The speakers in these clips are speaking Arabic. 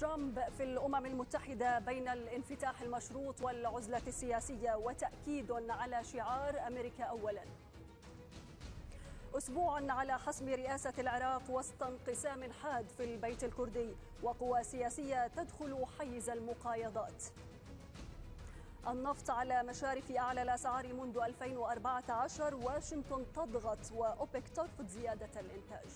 ترامب في الأمم المتحدة بين الانفتاح المشروط والعزلة السياسية وتأكيد على شعار أمريكا اولا. أسبوع على حسم رئاسة العراق وسط انقسام حاد في البيت الكردي وقوى سياسية تدخل حيز المقايضات. النفط على مشارف أعلى الأسعار منذ 2014 واشنطن تضغط وأوبك ترفض زيادة الإنتاج.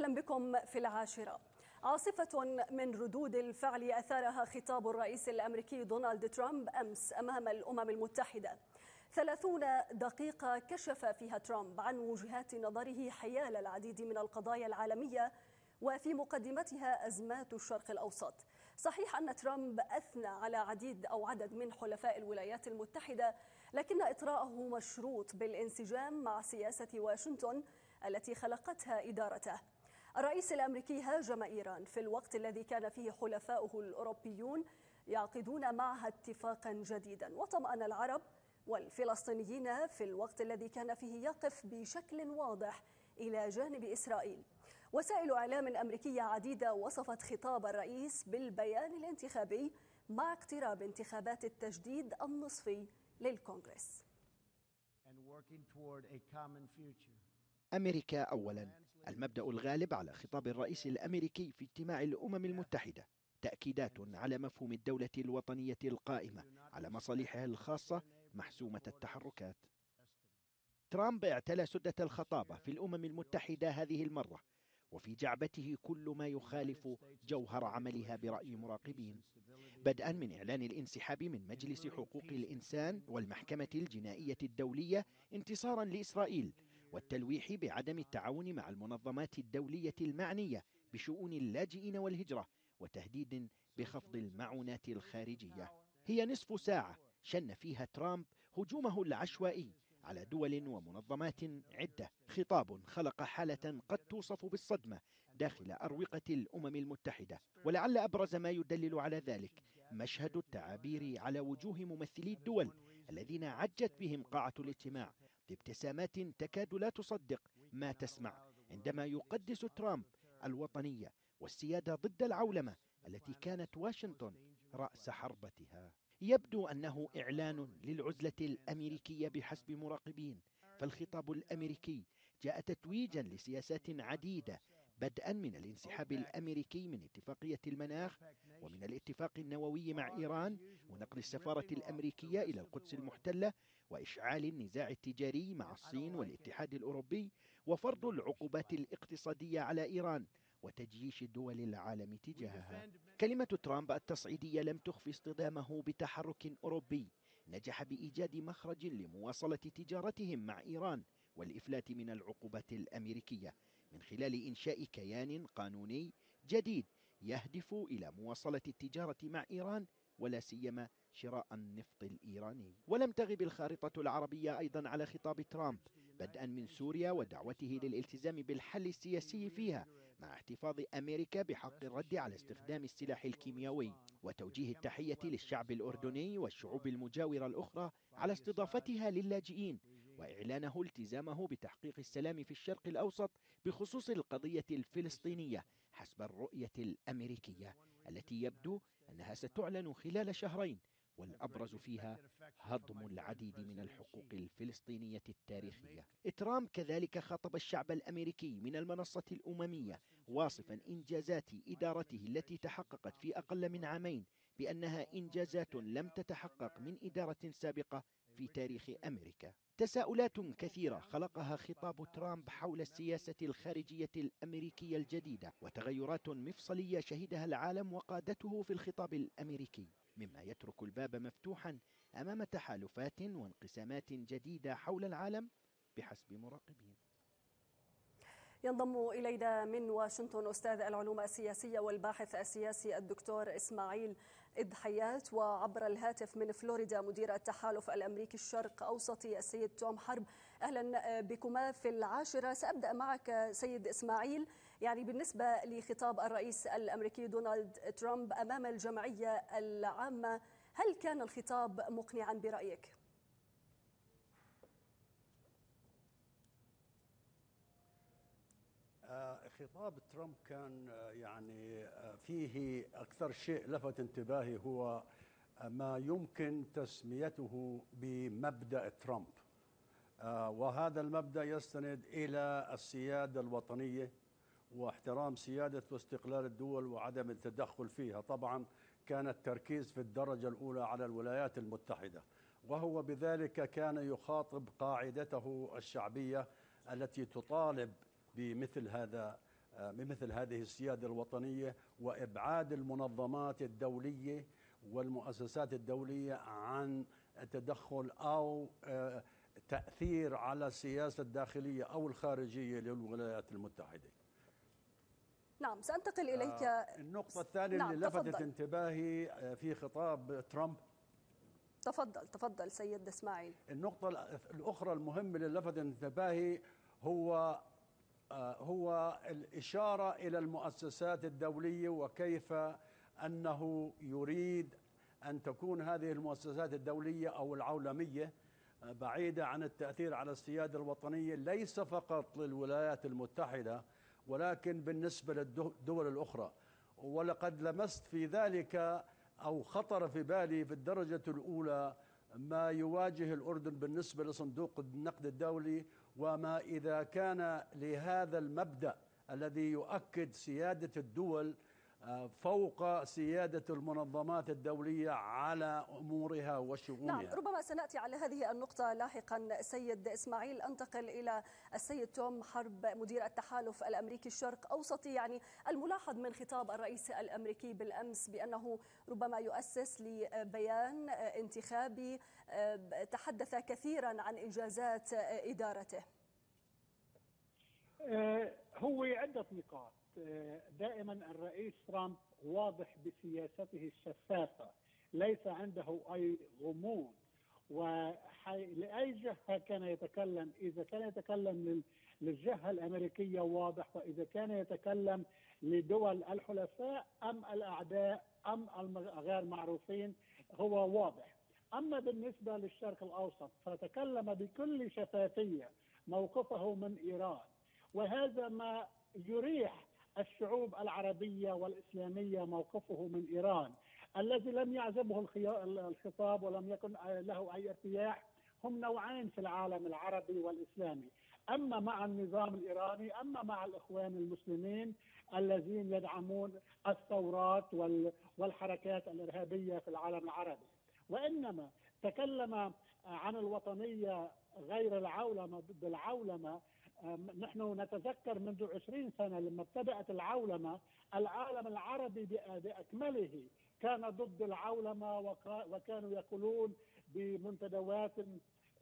أهلا بكم في العاشرة. عاصفة من ردود الفعل أثارها خطاب الرئيس الأمريكي دونالد ترامب أمس أمام الأمم المتحدة. ثلاثون دقيقة كشف فيها ترامب عن وجهات نظره حيال العديد من القضايا العالمية وفي مقدمتها أزمات الشرق الأوسط. صحيح أن ترامب أثنى على عديد أو عدد من حلفاء الولايات المتحدة لكن إطراءه مشروط بالانسجام مع سياسة واشنطن التي خلقتها إدارته. الرئيس الأمريكي هاجم إيران في الوقت الذي كان فيه حلفاؤه الأوروبيون يعقدون معها اتفاقا جديدا وطمأن العرب والفلسطينيين في الوقت الذي كان فيه يقف بشكل واضح إلى جانب إسرائيل. وسائل إعلام أمريكية عديدة وصفت خطاب الرئيس بالبيان الانتخابي مع اقتراب انتخابات التجديد النصفي للكونغرس. أمريكا أولا المبدأ الغالب على خطاب الرئيس الأمريكي في اجتماع الأمم المتحدة تأكيدات على مفهوم الدولة الوطنية القائمة على مصالحها الخاصة محسومة التحركات. ترامب اعتلى سدة الخطابة في الأمم المتحدة هذه المرة وفي جعبته كل ما يخالف جوهر عملها برأي مراقبين. بدءا من إعلان الانسحاب من مجلس حقوق الإنسان والمحكمة الجنائية الدولية انتصارا لإسرائيل. والتلويح بعدم التعاون مع المنظمات الدولية المعنية بشؤون اللاجئين والهجرة وتهديد بخفض المعونات الخارجية. هي نصف ساعة شن فيها ترامب هجومه العشوائي على دول ومنظمات عدة. خطاب خلق حالة قد توصف بالصدمة داخل أروقة الأمم المتحدة. ولعل أبرز ما يدلل على ذلك مشهد التعابير على وجوه ممثلي الدول الذين عجت بهم قاعة الاجتماع بابتسامات تكاد لا تصدق ما تسمع عندما يقدس ترامب الوطنية والسيادة ضد العولمة التي كانت واشنطن رأس حربتها. يبدو أنه إعلان للعزلة الأمريكية بحسب مراقبين فالخطاب الأمريكي جاء تتويجا لسياسات عديدة بدءا من الانسحاب الأمريكي من اتفاقية المناخ ومن الاتفاق النووي مع إيران ونقل السفارة الأمريكية إلى القدس المحتلة وإشعال النزاع التجاري مع الصين والاتحاد الأوروبي وفرض العقوبات الاقتصادية على إيران وتجييش دول العالم تجاهها. كلمة ترامب التصعيدية لم تخفي اصطدامه بتحرك أوروبي. نجح بإيجاد مخرج لمواصلة تجارتهم مع إيران والإفلات من العقوبات الأمريكية من خلال إنشاء كيان قانوني جديد يهدف إلى مواصلة التجارة مع إيران ولا سيما شراء النفط الإيراني. ولم تغب الخارطة العربية أيضا على خطاب ترامب بدءا من سوريا ودعوته للالتزام بالحل السياسي فيها مع احتفاظ أمريكا بحق الرد على استخدام السلاح الكيميائي وتوجيه التحية للشعب الأردني والشعوب المجاورة الأخرى على استضافتها للاجئين وإعلانه التزامه بتحقيق السلام في الشرق الأوسط بخصوص القضية الفلسطينية حسب الرؤية الأمريكية التي يبدو أنها ستعلن خلال شهرين والأبرز فيها هضم العديد من الحقوق الفلسطينية التاريخية. ترامب كذلك خاطب الشعب الأمريكي من المنصة الأممية واصفا إنجازات إدارته التي تحققت في أقل من عامين بأنها إنجازات لم تتحقق من إدارة سابقة في تاريخ أمريكا. تساؤلات كثيرة خلقها خطاب ترامب حول السياسة الخارجية الأمريكية الجديدة وتغيرات مفصلية شهدها العالم وقادته في الخطاب الأمريكي. مما يترك الباب مفتوحا أمام تحالفات وانقسامات جديدة حول العالم بحسب مراقبين. ينضم إلينا من واشنطن أستاذ العلوم السياسية والباحث السياسي الدكتور إسماعيل الضحيات وعبر الهاتف من فلوريدا مدير التحالف الأمريكي الشرق أوسطي السيد توم حرب. أهلا بكما في العاشرة. سأبدأ معك سيد إسماعيل. يعني بالنسبة لخطاب الرئيس الأمريكي دونالد ترامب أمام الجمعية العامة هل كان الخطاب مقنعا برأيك؟ خطاب ترامب كان يعني فيه أكثر شيء لفت انتباهي هو ما يمكن تسميته بمبدأ ترامب. وهذا المبدأ يستند إلى السيادة الوطنية واحترام سيادة واستقلال الدول وعدم التدخل فيها. طبعا كان التركيز في الدرجة الأولى على الولايات المتحدة وهو بذلك كان يخاطب قاعدته الشعبية التي تطالب بمثل هذا بمثل هذه السيادة الوطنية وإبعاد المنظمات الدولية والمؤسسات الدولية عن التدخل أو تأثير على السياسة الداخلية أو الخارجية للولايات المتحدة. نعم سأنتقل إليك النقطة الثانية نعم اللي لفتت تفضل. انتباهي في خطاب ترامب تفضل تفضل سيد إسماعيل النقطة الأخرى المهمة اللي لفتت انتباهي هو هو الإشارة إلى المؤسسات الدولية وكيف أنه يريد أن تكون هذه المؤسسات الدولية أو العولمية بعيدة عن التأثير على السيادة الوطنية ليس فقط للولايات المتحدة ولكن بالنسبة للدول الأخرى. ولقد لمست في ذلك أو خطر في بالي في الدرجة الأولى ما يواجه الأردن بالنسبة لصندوق النقد الدولي وما إذا كان لهذا المبدأ الذي يؤكد سيادة الدول فوق سيادة المنظمات الدولية على أمورها وشؤونها. نعم ربما سنأتي على هذه النقطة لاحقا. سيد إسماعيل أنتقل إلى السيد توم حرب مدير التحالف الأمريكي الشرق أوسطي يعني الملاحظ من خطاب الرئيس الأمريكي بالأمس بأنه ربما يؤسس لبيان انتخابي تحدث كثيرا عن إنجازات إدارته. هو عدة نقاط. دائما الرئيس ترامب واضح بسياسته الشفافة ليس عنده أي غموض. ولأي جهة كان يتكلم؟ إذا كان يتكلم للجهة الأمريكية واضح وإذا كان يتكلم لدول الحلفاء أم الأعداء أم الغير معروفين هو واضح. أما بالنسبة للشرق الأوسط فتكلم بكل شفافية موقفه من إيران. وهذا ما يريح الشعوب العربية والإسلامية موقفه من إيران. الذي لم يعزبه الخطاب ولم يكن له أي ارتياح هم نوعين في العالم العربي والإسلامي. أما مع النظام الإيراني أما مع الإخوان المسلمين الذين يدعمون الثورات والحركات الإرهابية في العالم العربي. وإنما تكلم عن الوطنية غير العولمة ضد العولمة نحن نتذكر منذ عشرين سنة لما ابتدأت العولمة العالم العربي بأكمله كان ضد العولمة وكانوا يقولون بمنتدوات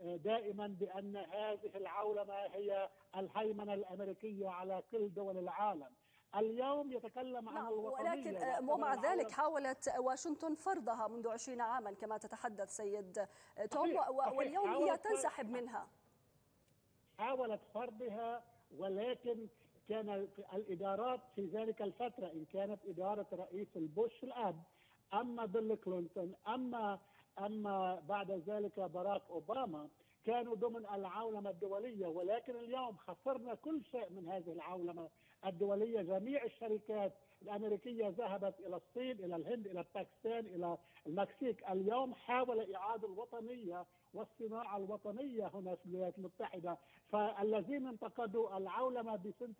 دائما بأن هذه العولمة هي الهيمنة الأمريكية على كل دول العالم. اليوم يتكلم عن نعم ولكن ومع ذلك حاولت واشنطن فرضها منذ عشرين عاما كما تتحدث سيد توم واليوم هي تنسحب منها. حاولت فرضها ولكن كان الإدارات في ذلك الفترة إن كانت إدارة رئيس البوش الأب. أما بيل كلينتون أما أما بعد ذلك باراك أوباما كانوا ضمن العولمة الدولية. ولكن اليوم خسرنا كل شيء من هذه العولمة الدولية. جميع الشركات الأمريكية ذهبت إلى الصين إلى الهند إلى باكستان إلى المكسيك. اليوم حاول اعاده الوطنية والصناعة الوطنية هنا في الولايات المتحدة. فالذين انتقدوا العولمة بسنة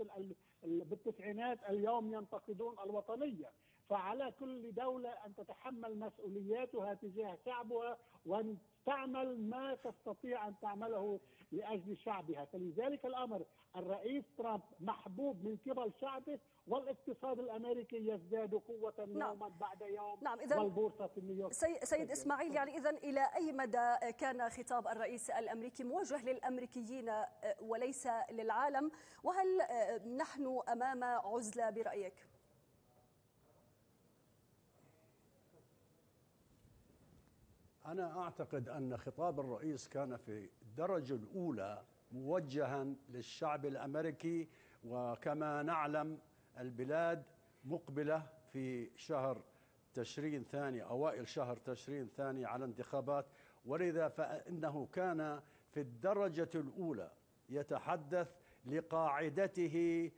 بالتسعينات اليوم ينتقدون الوطنية. فعلى كل دولة أن تتحمل مسؤولياتها تجاه شعبها وأن تعمل ما تستطيع أن تعمله لأجل شعبها فلذلك الأمر الرئيس ترامب محبوب من قبل شعبه والاقتصاد الأمريكي يزداد قوة نعم. يوما بعد يوم نعم إذن والبورصة في نيويورك سي سيد إسماعيل يعني اذا إلى أي مدى كان خطاب الرئيس الأمريكي موجه للأمريكيين وليس للعالم وهل نحن أمام عزلة برأيك؟ أنا أعتقد أن خطاب الرئيس كان في الدرجة الأولى موجها للشعب الأمريكي وكما نعلم البلاد مقبلة في شهر تشرين ثاني أوائل شهر تشرين ثاني على انتخابات. ولذا فإنه كان في الدرجة الأولى يتحدث لقاعدته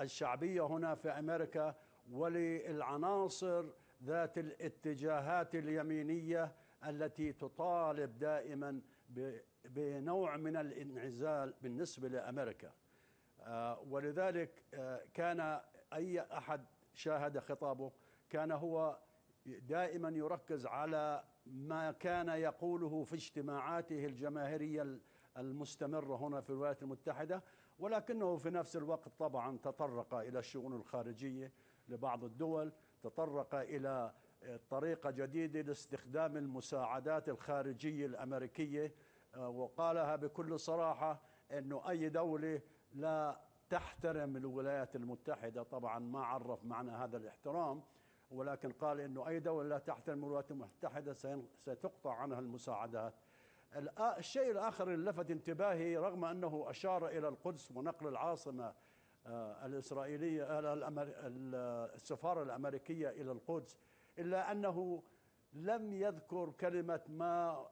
الشعبية هنا في أمريكا وللعناصر ذات الاتجاهات اليمينية التي تطالب دائما بنوع من الانعزال بالنسبة لأمريكا. آه، ولذلك آه، كان أي أحد شاهد خطابه كان هو دائما يركز على ما كان يقوله في اجتماعاته الجماهيرية المستمرة هنا في الولايات المتحدة. ولكنه في نفس الوقت طبعا تطرق إلى الشؤون الخارجية لبعض الدول تطرق إلى طريقة جديدة لاستخدام المساعدات الخارجية الأمريكية آه، وقالها بكل صراحة أنه أي دولة لا تحترم الولايات المتحدة. طبعا ما عرف معنى هذا الاحترام ولكن قال أنه أي دولة لا تحترم الولايات المتحدة ستقطع عنها المساعدات. الشيء الآخر اللي لفت انتباهي رغم أنه أشار إلى القدس ونقل العاصمة آه، الإسرائيلية السفارة الأمريكية إلى القدس إلا أنه لم يذكر كلمة ما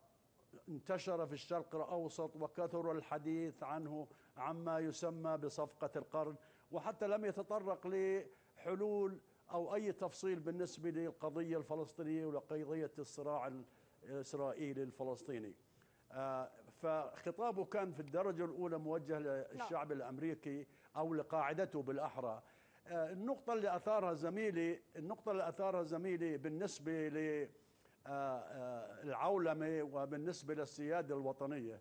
انتشر في الشرق الأوسط وكثر الحديث عنه عما يسمى بصفقة القرن وحتى لم يتطرق لحلول أو أي تفصيل بالنسبة للقضية الفلسطينية ولقضية الصراع الإسرائيلي الفلسطيني آه، فخطابه كان في الدرجة الأولى موجه للشعب نعم. الأمريكي أو لقاعدته بالأحرى النقطة اللي أثارها زميلي النقطة اللي أثارها زميلي بالنسبة للعولمة آه، وبالنسبة للسيادة الوطنية.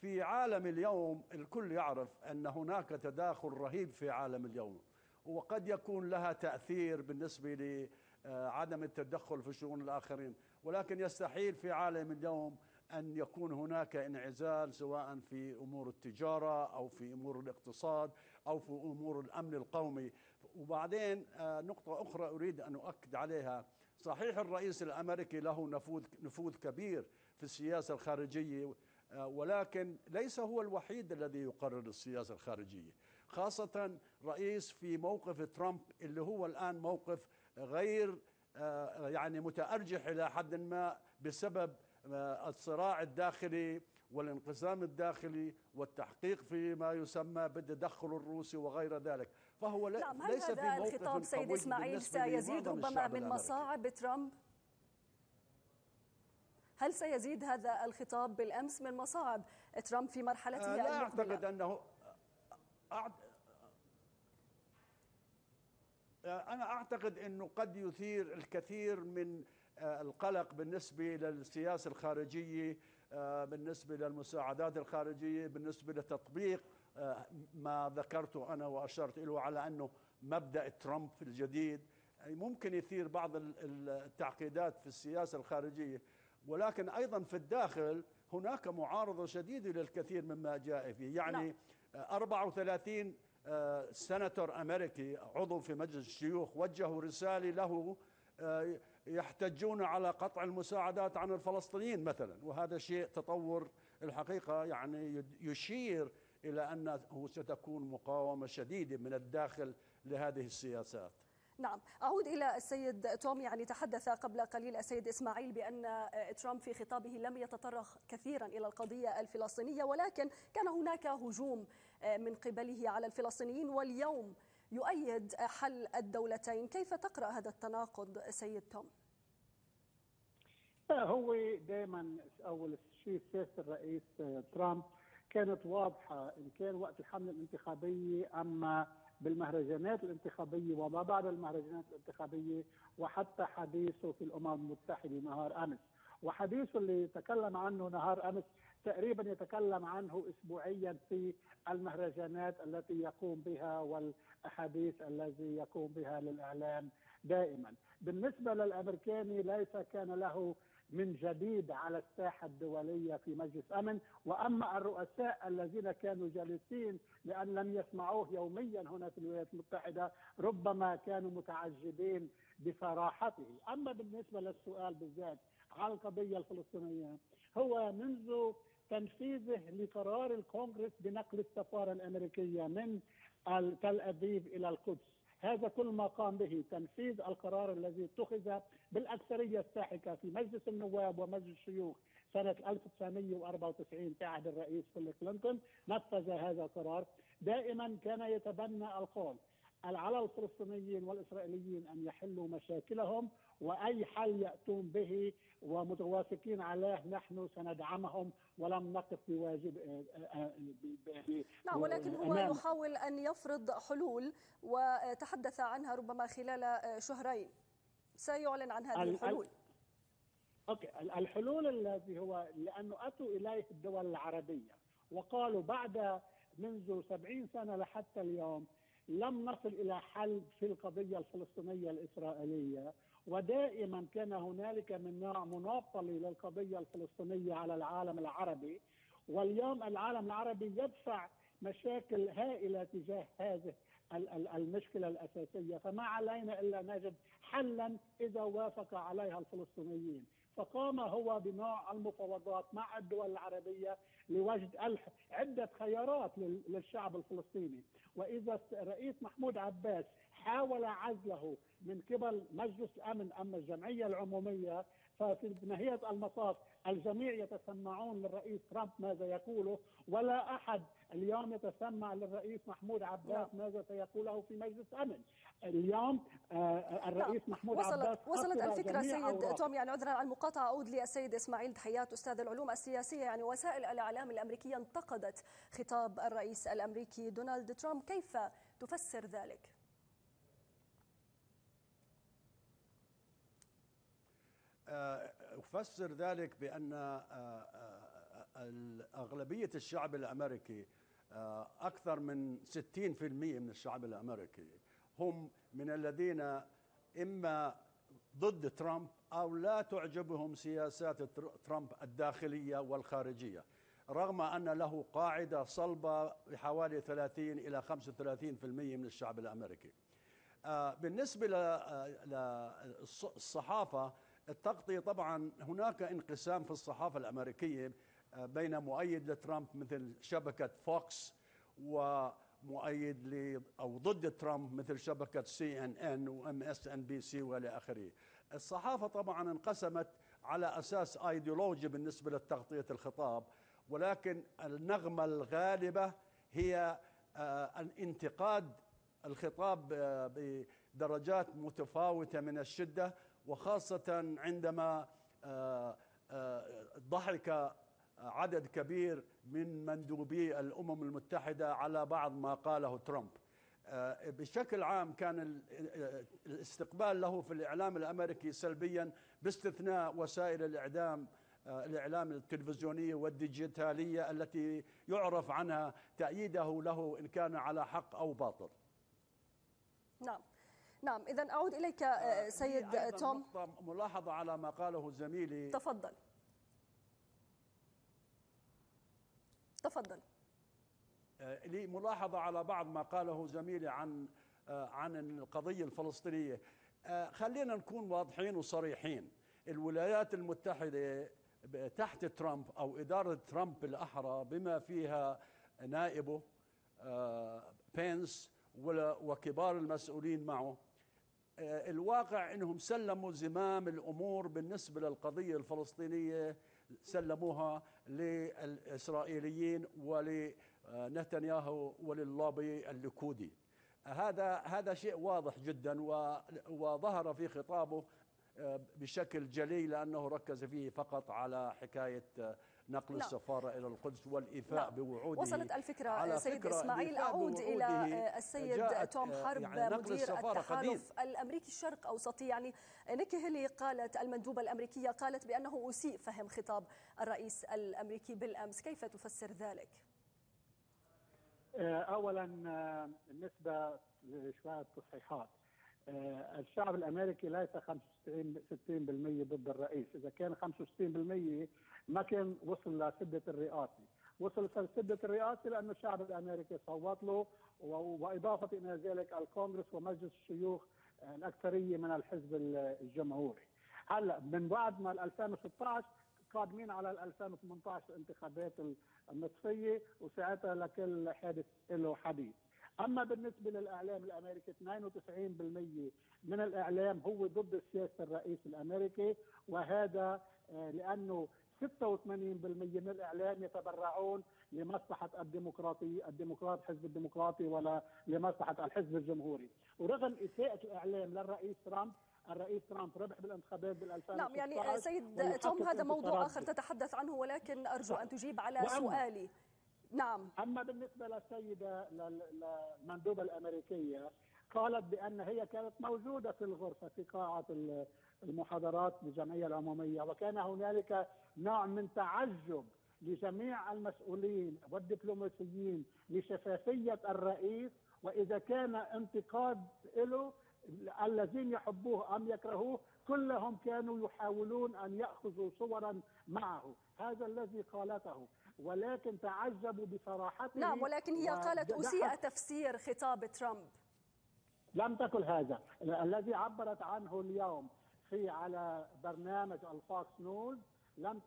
في عالم اليوم الكل يعرف أن هناك تداخل رهيب في عالم اليوم وقد يكون لها تأثير بالنسبة لعدم التدخل في شؤون الآخرين. ولكن يستحيل في عالم اليوم أن يكون هناك انعزال سواء في أمور التجارة أو في أمور الاقتصاد أو في أمور الأمن القومي. وبعدين آه، نقطة أخرى أريد أن أؤكد عليها. صحيح الرئيس الأمريكي له نفوذ, نفوذ كبير في السياسة الخارجية آه، ولكن ليس هو الوحيد الذي يقرر السياسة الخارجية. خاصة رئيس في موقف ترامب اللي هو الآن موقف غير آه، يعني متأرجح إلى حد ما بسبب الصراع الداخلي والانقسام الداخلي والتحقيق في ما يسمى بالتدخل الروسي وغير ذلك. فهو نعم هل ليس هذا في الخطاب سيد إسماعيل سيزيد ربما من مصاعب ترامب؟ هل سيزيد هذا الخطاب بالأمس من مصاعب ترامب في مرحلته آه لا أعتقد انه أعت... أنا أعتقد أنه قد يثير الكثير من آه، القلق بالنسبة للسياسة الخارجية آه، بالنسبة للمساعدات الخارجية بالنسبة لتطبيق آه، ما ذكرته أنا وأشرت له على أنه مبدأ ترامب الجديد. ممكن يثير بعض التعقيدات في السياسة الخارجية. ولكن أيضا في الداخل هناك معارضة شديدة للكثير مما جاء فيه. يعني 34 نعم. سنتور أمريكي عضو في مجلس الشيوخ وجهوا رسالة له يحتجون على قطع المساعدات عن الفلسطينيين مثلا. وهذا شيء تطور الحقيقة يعني يشير إلى أنه ستكون مقاومة شديدة من الداخل لهذه السياسات. نعم. أعود إلى السيد توم. يعني تحدث قبل قليل السيد إسماعيل بأن ترامب في خطابه لم يتطرق كثيرا إلى القضية الفلسطينية ولكن كان هناك هجوم من قبله على الفلسطينيين واليوم يؤيد حل الدولتين كيف تقرأ هذا التناقض سيد توم؟ هو دائما أول شيء سياسة الرئيس ترامب كانت واضحة إن كان وقت الحملة الانتخابية أما بالمهرجانات الانتخابية وما بعد المهرجانات الانتخابية وحتى حديثه في الأمم المتحدة نهار أمس وحديثه اللي تكلم عنه نهار أمس تقريبا يتكلم عنه اسبوعيا في المهرجانات التي يقوم بها والأحاديث التي يقوم بها للإعلام دائما. بالنسبة للأمريكاني ليس كان له من جديد على الساحة الدولية في مجلس أمن. وأما الرؤساء الذين كانوا جالسين لأن لم يسمعوه يوميا هنا في الولايات المتحدة ربما كانوا متعجبين بصراحته. أما بالنسبة للسؤال بالذات على القضية الفلسطينية هو منذ تنفيذه لقرار الكونغرس بنقل السفارة الأمريكية من تل أبيب إلى القدس. هذا كل ما قام به تنفيذ القرار الذي اتخذ بالأكثرية الساحقة في مجلس النواب ومجلس الشيوخ سنة 1994 في عهد الرئيس بيل كلينتون. نفذ هذا القرار. دائما كان يتبنى القول على الفلسطينيين والإسرائيليين أن يحلوا مشاكلهم وأي حل يأتون به ومتوافقين عليه نحن سندعمهم ولم نقف بواجب آه، آه، آه، نعم ولكن هو يحاول أن يفرض حلول وتحدث عنها ربما خلال شهرين. سيعلن عن هذه الحلول. أوكي الحلول الذي هو لأنه أتوا إليه الدول العربية وقالوا بعد منذ سبعين سنة لحتى اليوم لم نصل إلى حل في القضية الفلسطينية الإسرائيلية. ودائما كان هنالك من نوع مناطلي للقضية الفلسطينية على العالم العربي. واليوم العالم العربي يدفع مشاكل هائلة تجاه هذه المشكلة الأساسية. فما علينا إلا نجد حلا إذا وافق عليها الفلسطينيين. فقام هو بنوع المفاوضات مع الدول العربية لوجد عدة خيارات للشعب الفلسطيني. وإذا الرئيس محمود عباس حاول عزله من قبل مجلس الامن أما الجمعية العمومية ففي نهاية المطاف الجميع يتسمعون للرئيس ترامب ماذا يقوله ولا أحد اليوم يتسمع للرئيس محمود عباس لا. ماذا سيقوله في مجلس الامن اليوم آه الرئيس لا. محمود وصلت عباس وصلت الفكرة سيد توم يعني عذرا على المقاطعة أعود للسيد إسماعيل تحيات أستاذ العلوم السياسية يعني وسائل الإعلام الأمريكية انتقدت خطاب الرئيس الأمريكي دونالد ترامب كيف تفسر ذلك؟ أفسر ذلك بأن آه، آه، أغلبية الشعب الأمريكي آه، أكثر من 60% من الشعب الأمريكي هم من الذين إما ضد ترامب أو لا تعجبهم سياسات ترامب الداخلية والخارجية رغم أن له قاعدة صلبة بحوالي 30 إلى 35% من الشعب الأمريكي. بالنسبة للصحافة التغطية طبعا هناك انقسام في الصحافة الأمريكية آه، بين مؤيد لترامب مثل شبكة فوكس ومؤيد ل أو ضد ترامب مثل شبكة سي إن إن وإم إس إن بي سي وإلى آخره. الصحافة طبعا انقسمت على أساس أيديولوجي بالنسبة لتغطية الخطاب ولكن النغمة الغالبة هي آه، الانتقاد الخطاب آه، بدرجات متفاوتة من الشدة وخاصة عندما آه، آه، ضحك عدد كبير من مندوبي الأمم المتحدة على بعض ما قاله ترامب. آه، بشكل عام كان الاستقبال له في الإعلام الأمريكي سلبيا باستثناء وسائل الإعلام الإعلام التلفزيونية والديجيتالية التي يعرف عنها تأييده له إن كان على حق أو باطل. نعم. نعم إذا أعود إليك آه، آه، سيد توم. ملاحظة على ما قاله زميلي. تفضل. تفضل. آه، لي ملاحظة على بعض ما قاله زميلي عن عن القضية الفلسطينية. خلينا نكون واضحين وصريحين. الولايات المتحدة تحت ترامب أو إدارة ترامب الأحرى بما فيها نائبه بينس وكبار المسؤولين معه آه، الواقع إنهم سلموا زمام الأمور بالنسبة للقضية الفلسطينية سلموها للإسرائيليين ولنتنياهو وللوبي الليكودي. هذا هذا شيء واضح جدا وظهر في خطابه آه، بشكل جلي لأنه ركز فيه فقط على حكاية آه، نقل لا. السفارة إلى القدس والإيفاء لا. بوعوده وصلت الفكرة سيد إسماعيل أعود إلى السيد توم حرب يعني مدير التحالف قديم. الأمريكي الشرق أوسطي يعني نيكي هيلي قالت المندوبة الأمريكية قالت بأنه أسيء فهم خطاب الرئيس الأمريكي بالأمس كيف تفسر ذلك؟ آه، أولا آه، بالنسبة لشوية تصحيحات آه، الشعب الأمريكي ليس 65 60% ضد الرئيس، إذا كان 65% ما كان وصل لسدة الرئاسي وصل لسده الرئاسي لأنه الشعب الأمريكي صوت له وإضافة إلى ذلك الكونغرس ومجلس الشيوخ الأكثرية من الحزب الجمهوري. هلأ من بعد ما 2016 قادمين على 2018 الانتخابات النصفية وساعتها لكل حادث له حديث. أما بالنسبة للإعلام الأمريكي 92% من الإعلام هو ضد سياسه الرئيس الأمريكي وهذا آه، لأنه 86% من الإعلام يتبرعون لمصلحة الديمقراطي الديمقراط الحزب الديمقراطي ولا لمصلحة الحزب الجمهوري. ورغم إساءة الإعلام للرئيس ترامب الرئيس ترامب ربح بالانتخابات بال 2016 نعم يعني سيد توم هذا موضوع آخر تتحدث عنه ولكن أرجو أن تجيب على سؤالي. نعم. أما بالنسبة للسيدة المندوبه الأمريكية قالت بأن هي كانت موجودة في الغرفة في قاعة المحاضرات بالجمعيه العمومية وكان هنالك نوع من تعجب لجميع المسؤولين والدبلوماسيين لشفافية الرئيس وإذا كان انتقاد له الذين يحبوه أم يكرهوه كلهم كانوا يحاولون أن يأخذوا صورا معه. هذا الذي قالته. ولكن تعجبوا بصراحته نعم ولكن هي قالت أسيء تفسير خطاب ترامب. لم تقل هذا. الذي عبرت عنه اليوم في على برنامج الفاكس نيوز لم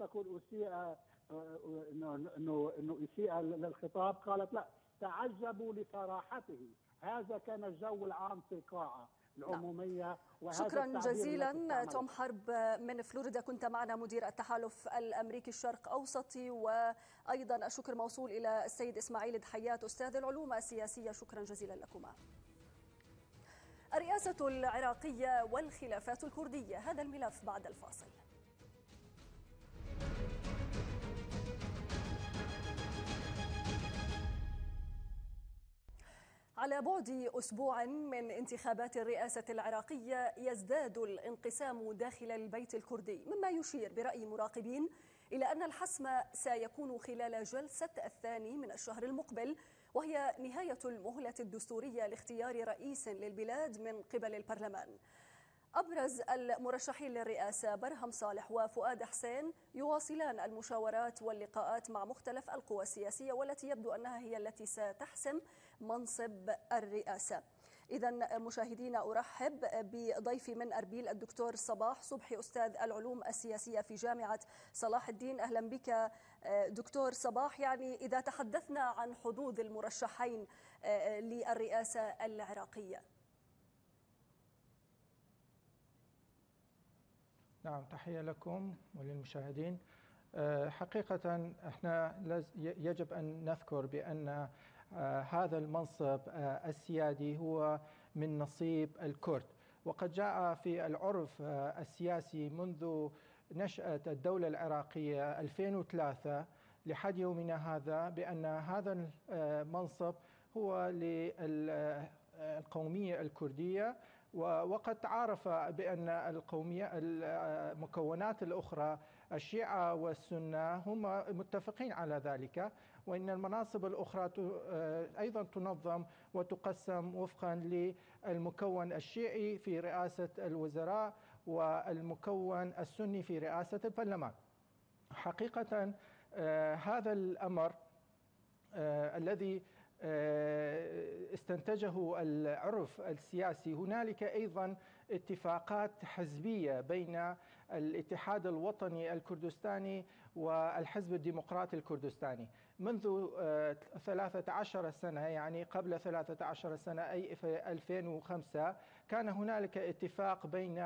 آه، انه إنه إنه أسيء للخطاب قالت لا تعجبوا لصراحته. هذا كان الجو العام في القاعة. العمومية وهذا شكرا جزيلا. توم حرب من فلوريدا كنت معنا مدير التحالف الأمريكي الشرق أوسطي وأيضا الشكر موصول إلى السيد إسماعيل دحيات أستاذ العلوم السياسية. شكرا جزيلا لكما. الرئاسة العراقية والخلافات الكردية هذا الملف بعد الفاصل. على بعد أسبوع من انتخابات الرئاسة العراقية يزداد الانقسام داخل البيت الكردي مما يشير برأي مراقبين إلى أن الحسم سيكون خلال جلسة الثاني من الشهر المقبل وهي نهاية المهلة الدستورية لاختيار رئيس للبلاد من قبل البرلمان. أبرز المرشحين للرئاسة برهم صالح وفؤاد حسين يواصلان المشاورات واللقاءات مع مختلف القوى السياسية والتي يبدو أنها هي التي ستحسم منصب الرئاسة. إذا مشاهدينا أرحب بضيفي من أربيل الدكتور صباح صبحي أستاذ العلوم السياسية في جامعة صلاح الدين. أهلا بك دكتور صباح. يعني إذا تحدثنا عن حظوظ المرشحين للرئاسة العراقية. نعم تحية لكم وللمشاهدين. آه، حقيقة إحنا يجب أن نذكر بأن آه، هذا المنصب آه، السيادي هو من نصيب الكرد. وقد جاء في العرف السياسي منذ نشأة الدولة العراقية 2003 لحد يومنا هذا بأن هذا المنصب هو للقومية الكردية. وقد تعارف بأن القومية المكونات الأخرى الشيعة والسنة هم متفقين على ذلك وإن المناصب الأخرى أيضا تنظم وتقسم وفقا للمكون الشيعي في رئاسة الوزراء والمكون السني في رئاسة البرلمان. حقيقة آه، هذا الأمر آه، الذي آه، استنتجه العرف السياسي هنالك أيضا اتفاقات حزبية بين الاتحاد الوطني الكردستاني والحزب الديمقراطي الكردستاني. منذ 13 سنة يعني قبل 13 سنة أي في 2005 كان هنالك اتفاق بين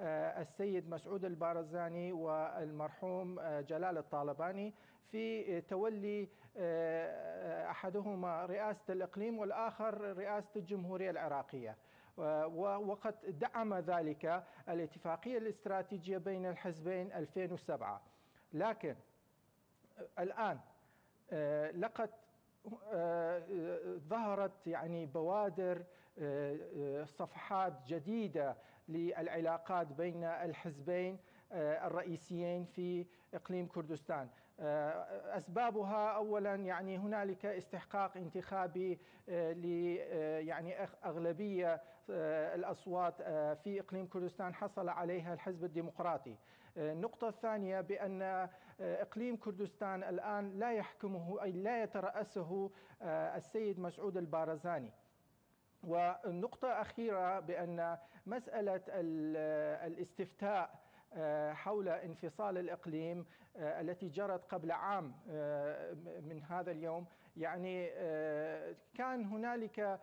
آه، السيد مسعود البارزاني والمرحوم آه، جلال الطالباني في تولي آه، أحدهما رئاسة الإقليم والآخر رئاسة الجمهورية العراقية. وقد دعم ذلك الاتفاقية الاستراتيجية بين الحزبين 2007 لكن الآن آه، لقد آه، ظهرت يعني بوادر صفحات جديدة للعلاقات بين الحزبين الرئيسيين في إقليم كردستان. آه، أسبابها اولا يعني هنالك استحقاق انتخابي آه، ل آه، يعني أغلبية الأصوات في إقليم كردستان حصل عليها الحزب الديمقراطي. النقطة الثانية بأن إقليم كردستان الآن لا يحكمه أي لا يترأسه السيد مسعود البارزاني والنقطة أخيرة بأن مسألة الاستفتاء حول انفصال الإقليم التي جرت قبل عام من هذا اليوم يعني كان هنالك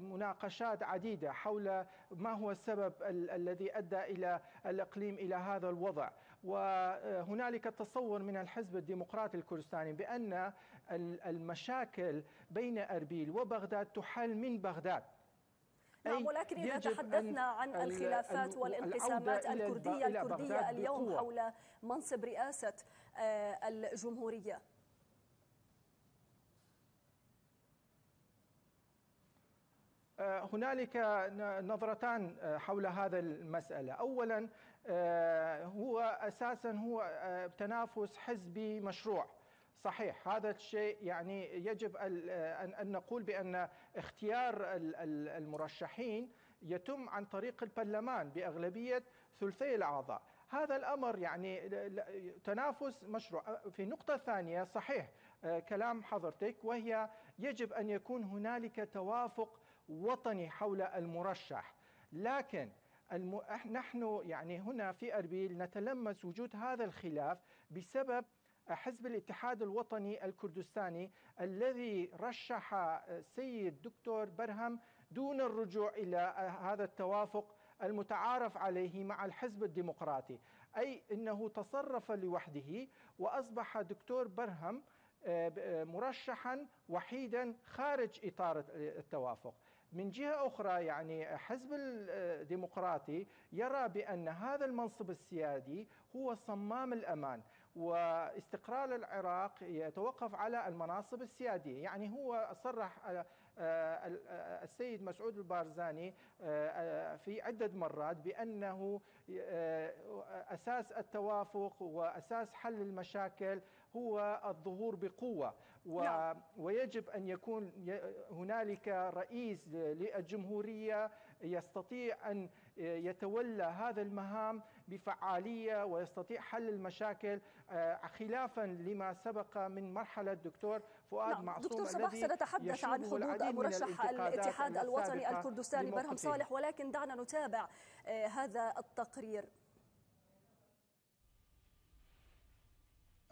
مناقشات عديدة حول ما هو السبب الذي أدى إلى الإقليم إلى هذا الوضع. وهنالك تصور من الحزب الديمقراطي الكردستاني بأن المشاكل بين أربيل وبغداد تحل من بغداد. نعم ولكن إذا تحدثنا عن الخلافات والانقسامات الكردية الكردية اليوم حول منصب رئاسة الجمهورية. هنالك نظرتان حول هذا المسألة. أولا هو أساسا هو تنافس حزبي مشروع. صحيح هذا الشيء يعني يجب أن نقول بأن اختيار المرشحين يتم عن طريق البرلمان بأغلبية ثلثي الأعضاء. هذا الأمر يعني تنافس مشروع. في نقطة ثانية صحيح كلام حضرتك وهي يجب أن يكون هنالك توافق وطني حول المرشح. لكن الم... نحن يعني هنا في أربيل نتلمس وجود هذا الخلاف بسبب حزب الاتحاد الوطني الكردستاني الذي رشح السيد دكتور برهم دون الرجوع إلى هذا التوافق المتعارف عليه مع الحزب الديمقراطي. أي أنه تصرف لوحده وأصبح دكتور برهم مرشحا وحيدا خارج إطار التوافق. من جهة أخرى يعني حزب الديمقراطي يرى بأن هذا المنصب السيادي هو صمام الأمان واستقرار العراق يتوقف على المناصب السيادية. يعني هو صرح السيد مسعود البارزاني في عدة مرات بأنه أساس التوافق وأساس حل المشاكل هو الظهور بقوة. و نعم. ويجب أن يكون هنالك رئيس للجمهورية يستطيع أن يتولى هذا المهام بفعالية ويستطيع حل المشاكل خلافا لما سبق من مرحلة دكتور فؤاد نعم. معصوم دكتور صباح سنتحدث عن حدود مرشح الاتحاد الوطني الكردستاني برهم صالح ولكن دعنا نتابع هذا التقرير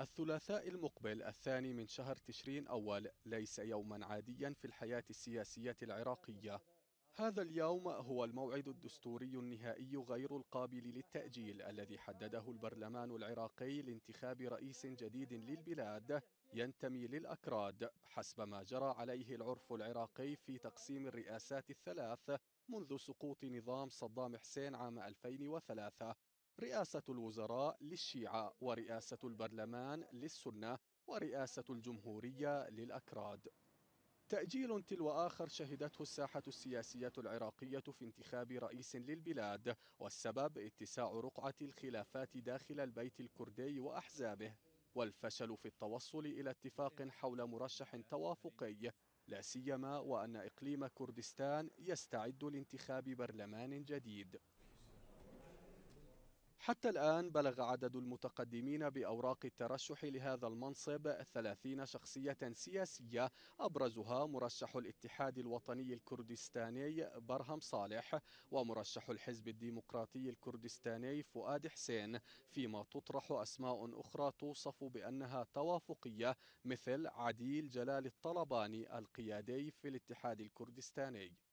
الثلاثاء المقبل الثاني من شهر تشرين أول ليس يوما عاديا في الحياة السياسية العراقية. هذا اليوم هو الموعد الدستوري النهائي غير القابل للتأجيل الذي حدده البرلمان العراقي لانتخاب رئيس جديد للبلاد ينتمي للأكراد حسب ما جرى عليه العرف العراقي في تقسيم الرئاسات الثلاث منذ سقوط نظام صدام حسين عام 2003 رئاسة الوزراء للشيعة ورئاسة البرلمان للسنة ورئاسة الجمهورية للأكراد. تأجيل تلو آخر شهدته الساحة السياسية العراقية في انتخاب رئيس للبلاد والسبب اتساع رقعة الخلافات داخل البيت الكردي وأحزابه. والفشل في التوصل إلى اتفاق حول مرشح توافقي لا سيما وأن إقليم كردستان يستعد لانتخاب برلمان جديد. حتى الآن بلغ عدد المتقدمين بأوراق الترشح لهذا المنصب ثلاثين شخصية سياسية أبرزها مرشح الاتحاد الوطني الكردستاني برهم صالح ومرشح الحزب الديمقراطي الكردستاني فؤاد حسين. فيما تطرح أسماء أخرى توصف بأنها توافقية مثل عديل جلال الطلباني القيادي في الاتحاد الكردستاني.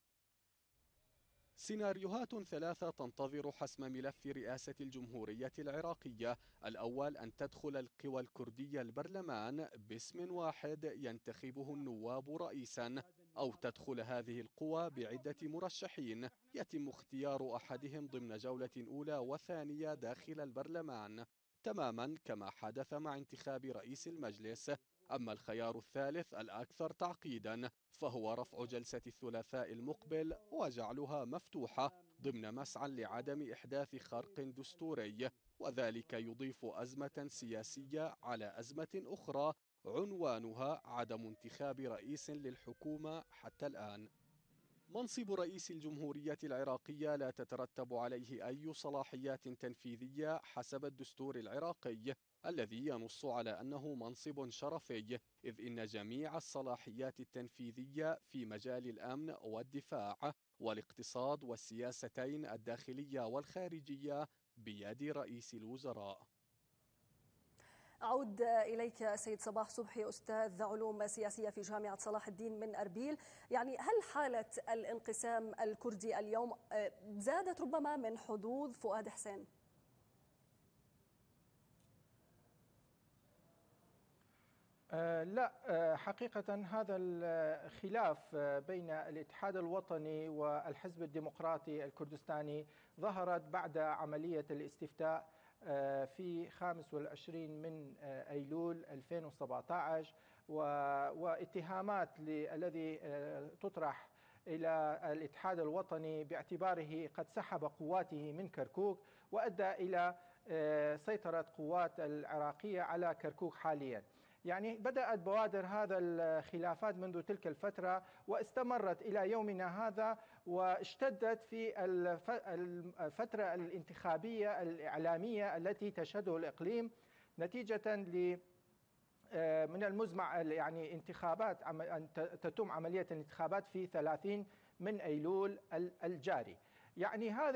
سيناريوهات ثلاثة تنتظر حسم ملف رئاسة الجمهورية العراقية. الأول أن تدخل القوى الكردية البرلمان باسم واحد ينتخبه النواب رئيسا أو تدخل هذه القوى بعدة مرشحين. يتم اختيار أحدهم ضمن جولة أولى وثانية داخل البرلمان. تماما كما حدث مع انتخاب رئيس المجلس. أما الخيار الثالث الأكثر تعقيدا فهو رفع جلسة الثلاثاء المقبل وجعلها مفتوحة ضمن مسعى لعدم إحداث خرق دستوري وذلك يضيف أزمة سياسية على أزمة أخرى عنوانها عدم انتخاب رئيس للحكومة حتى الآن. منصب رئيس الجمهورية العراقية لا تترتب عليه أي صلاحيات تنفيذية حسب الدستور العراقي. الذي ينص على أنه منصب شرفي إذ إن جميع الصلاحيات التنفيذية في مجال الأمن والدفاع والاقتصاد والسياستين الداخلية والخارجية بيد رئيس الوزراء أعود إليك سيد صباح صبحي أستاذ علوم سياسية في جامعة صلاح الدين من أربيل يعني هل حالة الانقسام الكردي اليوم زادت ربما من حظوظ فؤاد حسين؟ لا آه حقيقة هذا الخلاف آه بين الاتحاد الوطني والحزب الديمقراطي الكردستاني ظهرت بعد عملية الاستفتاء في 25 من أيلول 2017 واتهامات الذي تطرح إلى الاتحاد الوطني باعتباره قد سحب قواته من كركوك وأدى إلى سيطرة قوات العراقية على كركوك حالياً. يعني بدأت بوادر هذا الخلافات منذ تلك الفترة واستمرت إلى يومنا هذا واشتدت في الفترة الانتخابية الإعلامية التي تشهده الإقليم نتيجة ل من المزمع يعني انتخابات أن تتم عملية الانتخابات في 30 من أيلول الجاري. يعني هذه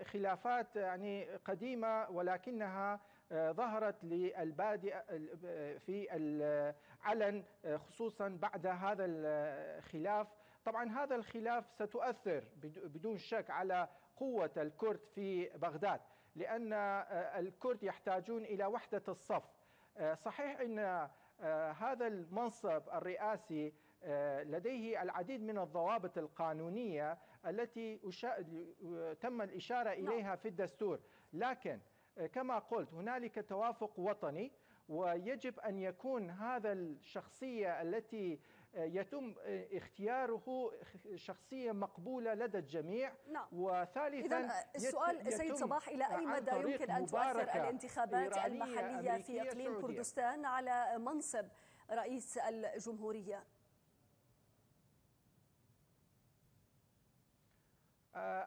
الخلافات يعني قديمة ولكنها ظهرت للبادئ في العلن خصوصا بعد هذا الخلاف. طبعا هذا الخلاف ستؤثر بدون شك على قوة الكرد في بغداد لأن الكرد يحتاجون إلى وحدة الصف. صحيح أن هذا المنصب الرئاسي لديه العديد من الضوابط القانونية التي تم الإشارة إليها في الدستور. لكن كما قلت هنالك توافق وطني ويجب أن يكون هذا الشخصية التي يتم اختياره شخصية مقبولة لدى الجميع نعم. وثالثا اذا السؤال سيد صباح إلى أي مدى يمكن أن تؤثر الانتخابات المحلية في إقليم سعودية. كردستان على منصب رئيس الجمهورية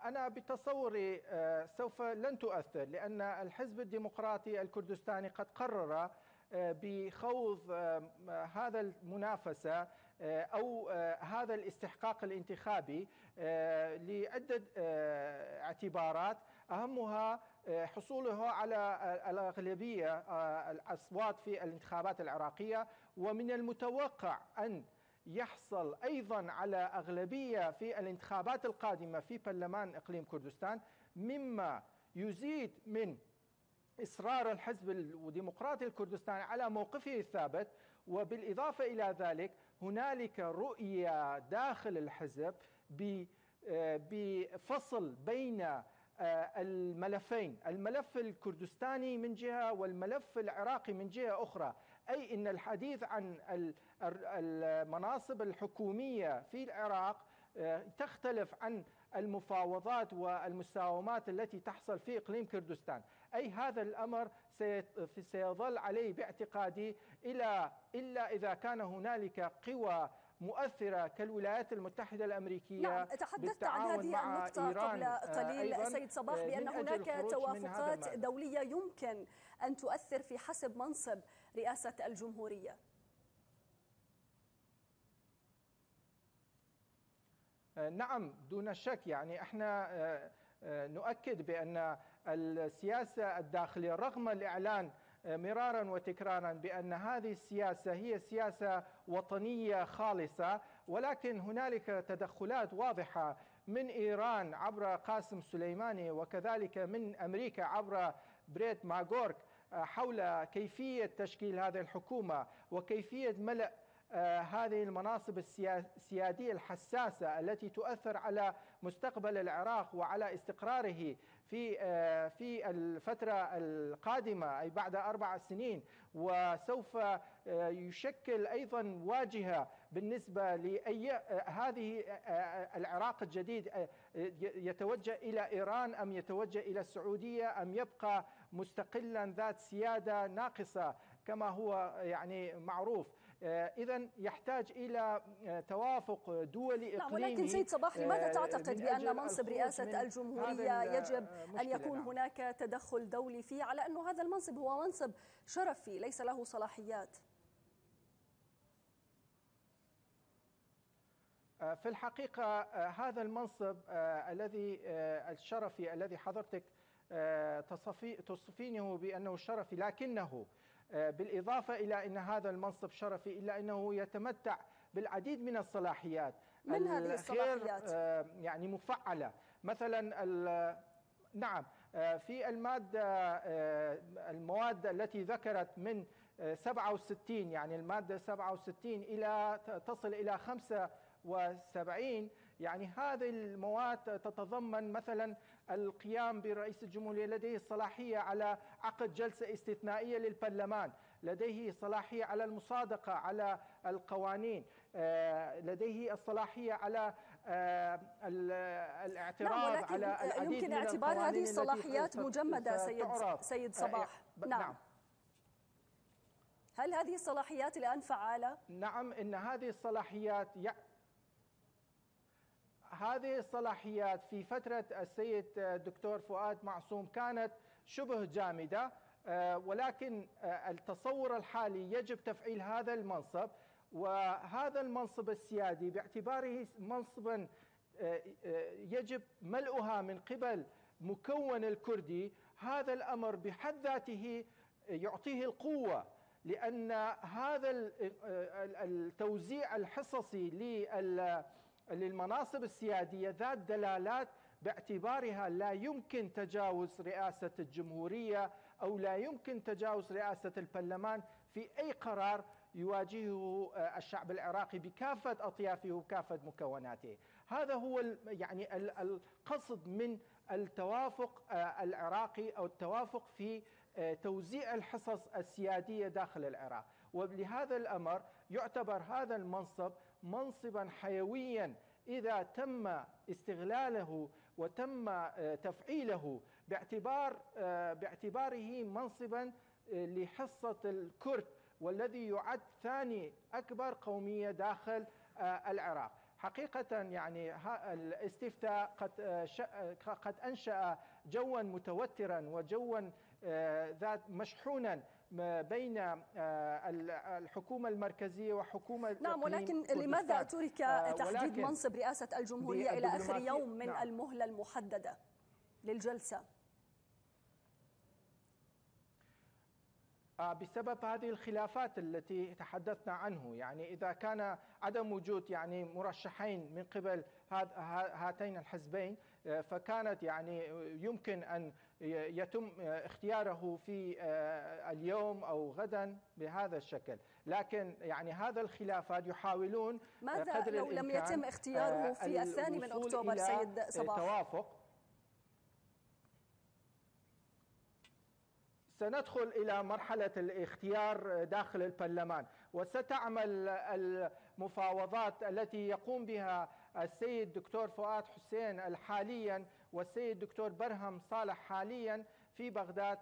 أنا بتصوري سوف لن تؤثر لأن الحزب الديمقراطي الكردستاني قد قرر بخوض هذا المنافسة أو هذا الاستحقاق الانتخابي لعدة اعتبارات. أهمها حصوله على الأغلبية الأصوات في الانتخابات العراقية. ومن المتوقع أن يحصل أيضا على أغلبية في الانتخابات القادمة في برلمان إقليم كردستان مما يزيد من إصرار الحزب الديمقراطي الكردستاني على موقفه الثابت. وبالإضافة إلى ذلك هنالك رؤية داخل الحزب بفصل بين الملفين الملف الكردستاني من جهة والملف العراقي من جهة أخرى. أي إن الحديث عن المناصب الحكومية في العراق تختلف عن المفاوضات والمساومات التي تحصل في إقليم كردستان، أي هذا الأمر سيظل عليه باعتقادي إلى إلا إذا كان هنالك قوى مؤثرة كالولايات المتحدة الأمريكية نعم تحدثت عن هذه النقطة قبل قليل. سيد صباح بأن هناك توافقات دولية يمكن أن تؤثر في حسب منصب رئاسة الجمهورية. نعم دون شك. يعني إحنا نؤكد بأن السياسة الداخلية رغم الإعلان مرارا وتكرارا بأن هذه السياسة هي سياسة وطنية خالصة ولكن هنالك تدخلات واضحة من إيران عبر قاسم سليماني وكذلك من أمريكا عبر بريت ماغورك. حول كيفية تشكيل هذه الحكومة وكيفية ملء هذه المناصب السيادية الحساسة التي تؤثر على مستقبل العراق وعلى استقراره في في الفترة القادمة أي بعد أربع سنين وسوف يشكل أيضا واجهة بالنسبة لأي هذه العراق الجديد يتوجه إلى إيران أم يتوجه إلى السعودية أم يبقى مستقلا ذات سيادة ناقصة كما هو يعني معروف. اذا يحتاج إلى توافق دولي إقليمي نعم ولكن سيد صباح لماذا تعتقد بأن منصب رئاسة الجمهورية يجب أن يكون نعم. هناك تدخل دولي فيه على أنه هذا المنصب هو منصب شرفي ليس له صلاحيات. في الحقيقة هذا المنصب الذي الشرفي الذي حضرتك تصفينه بأنه شرفي لكنه بالإضافة إلى أن هذا المنصب شرفي إلا أنه يتمتع بالعديد من الصلاحيات. من هذه الصلاحيات؟ يعني مفعلة. مثلا نعم في المادة المواد التي ذكرت من 67 يعني المادة 67 إلى تصل إلى 75 يعني هذه المواد تتضمن مثلا القيام برئيس الجمهورية لديه الصلاحية على عقد جلسة استثنائية للبرلمان لديه صلاحية على المصادقة على القوانين آه، لديه الصلاحية على آه، الاعتراض نعم على العديد يمكن من اعتبار هذه الصلاحيات مجمدة سيد, سيد صباح نعم, نعم هل هذه الصلاحيات الآن فعالة؟ نعم إن هذه الصلاحيات. هذه الصلاحيات في فترة السيد الدكتور فؤاد معصوم كانت شبه جامدة آه، ولكن آه، التصور الحالي يجب تفعيل هذا المنصب وهذا المنصب السيادي باعتباره منصبا آه، يجب ملؤها من قبل مكون الكردي. هذا الأمر بحد ذاته يعطيه القوة لأن هذا التوزيع الحصصي للمناصب السيادية ذات دلالات باعتبارها لا يمكن تجاوز رئاسة الجمهورية أو لا يمكن تجاوز رئاسة البرلمان في أي قرار يواجهه الشعب العراقي بكافة أطيافه وكافة مكوناته. هذا هو يعني القصد من التوافق العراقي أو التوافق في توزيع الحصص السيادية داخل العراق. ولهذا الأمر يعتبر هذا المنصب منصبا حيويا. إذا تم استغلاله وتم آه، تفعيله باعتبار آه، باعتباره منصبا آه، لحصة الكرد والذي يعد ثاني أكبر قومية داخل العراق. حقيقة يعني الاستفتاء قد قد أنشأ جوا متوترا وجوا ذات مشحونا. بين الحكومة المركزية وحكومة نعم ولكن لماذا ترك تحديد منصب رئاسة الجمهورية إلى آخر يوم من نعم. المهلة المحددة للجلسة؟ آه، بسبب هذه الخلافات التي تحدثنا عنه. يعني إذا كان عدم وجود يعني مرشحين من قبل هاتين الحزبين آه، فكانت يعني يمكن أن يتم اختياره في آه، اليوم أو غدا بهذا الشكل. لكن يعني هذا الخلافات يحاولون ماذا قدر لو لم يتم اختياره في الثاني من أكتوبر سيد صباح؟ توافق. سندخل إلى مرحلة الاختيار داخل البرلمان وستعمل المفاوضات التي يقوم بها السيد دكتور فؤاد حسين حاليا والسيد دكتور برهم صالح حاليا في بغداد.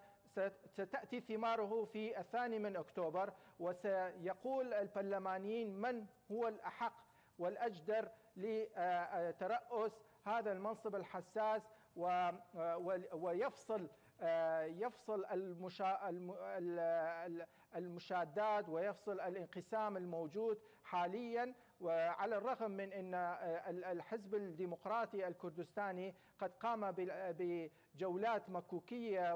ستأتي ثماره في الثاني من أكتوبر وسيقول البرلمانيين من هو الأحق والأجدر لترأس هذا المنصب الحساس ويفصل يفصل المشادات ويفصل الانقسام الموجود حاليا. وعلى الرغم من إن آه، الحزب الديمقراطي الكردستاني قد قام بجولات مكوكية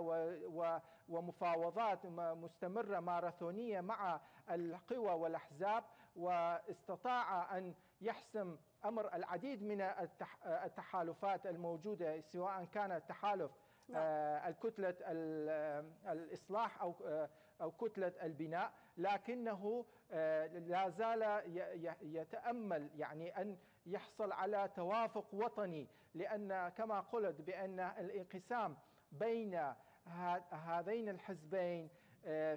ومفاوضات مستمرة ماراثونية مع القوى والأحزاب واستطاع أن يحسم أمر العديد من التحالفات الموجودة سواء كان تحالف نعم. آه، الكتلة الإصلاح أو آه، أو كتلة البناء لكنه آه، لا زال يتأمل يعني أن يحصل على توافق وطني لأن كما قلت بأن الانقسام بين هذين الحزبين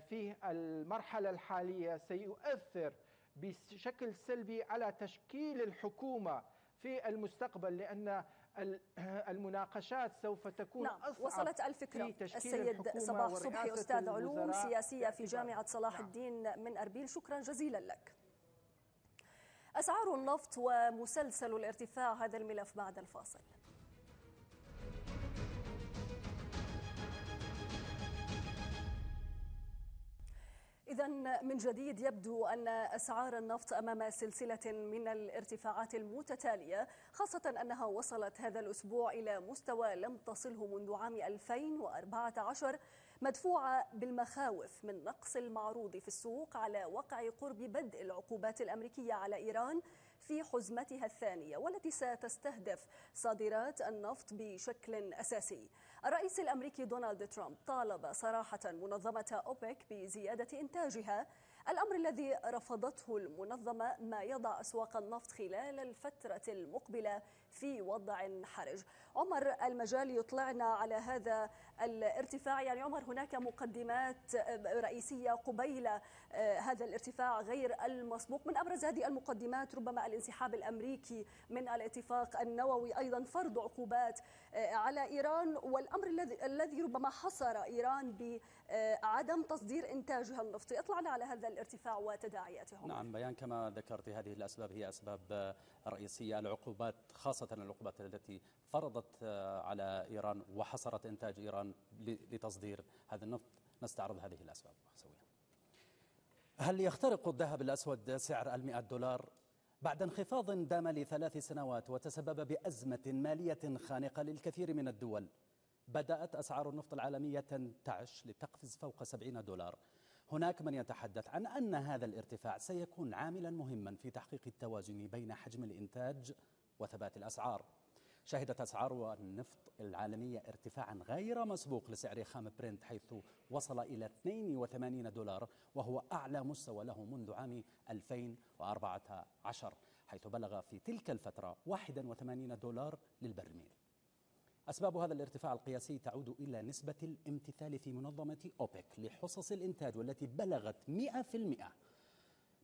في المرحلة الحالية سيؤثر بشكل سلبي على تشكيل الحكومة في المستقبل لأن المناقشات سوف تكون نعم أصعب وصلت الفكرة. السيد صباح صبحي أستاذ علوم سياسية في جامعة صلاح نعم. الدين من أربيل. شكرا جزيلا لك. أسعار النفط ومسلسل الارتفاع هذا الملف بعد الفاصل. إذا من جديد يبدو أن أسعار النفط أمام سلسلة من الارتفاعات المتتالية خاصة أنها وصلت هذا الأسبوع إلى مستوى لم تصله منذ عام 2014 مدفوعة بالمخاوف من نقص المعروض في السوق على وقع قرب بدء العقوبات الأمريكية على إيران في حزمتها الثانية والتي ستستهدف صادرات النفط بشكل أساسي. الرئيس الأمريكي دونالد ترامب طالب صراحة منظمة أوبك بزيادة إنتاجها. الأمر الذي رفضته المنظمة ما يضع أسواق النفط خلال الفترة المقبلة في وضع حرج. عمر المجال يطلعنا على هذا الارتفاع. يعني عمر هناك مقدمات رئيسية قبيل آه، هذا الارتفاع غير المسبوق. من أبرز هذه المقدمات ربما الانسحاب الأمريكي من الاتفاق النووي أيضا فرض عقوبات آه، على إيران. والأمر الذي الذي ربما حصر إيران بعدم تصدير إنتاجها النفطي. اطلعنا على هذا الارتفاع وتداعياته نعم بيان كما ذكرت هذه الأسباب هي أسباب رئيسية. العقوبات خاصة العقوبات التي فرضت على إيران وحصرت إنتاج إيران لتصدير هذا النفط. نستعرض هذه الأسباب سويا هل يخترق الذهب الأسود سعر المئة دولار بعد انخفاض دام لثلاث سنوات وتسبب بأزمة مالية خانقة للكثير من الدول؟ بدأت أسعار النفط العالمية تنتعش لتقفز فوق 70 دولار. هناك من يتحدث عن أن هذا الارتفاع سيكون عاملا مهما في تحقيق التوازن بين حجم الإنتاج وثبات الأسعار. شهدت أسعار النفط العالمية ارتفاعا غير مسبوق لسعر خام برنت حيث وصل إلى 82 دولار وهو أعلى مستوى له منذ عام 2014 حيث بلغ في تلك الفترة 81 دولار للبرميل. أسباب هذا الارتفاع القياسي تعود إلى نسبة الامتثال في منظمة أوبك لحصص الإنتاج والتي بلغت 100%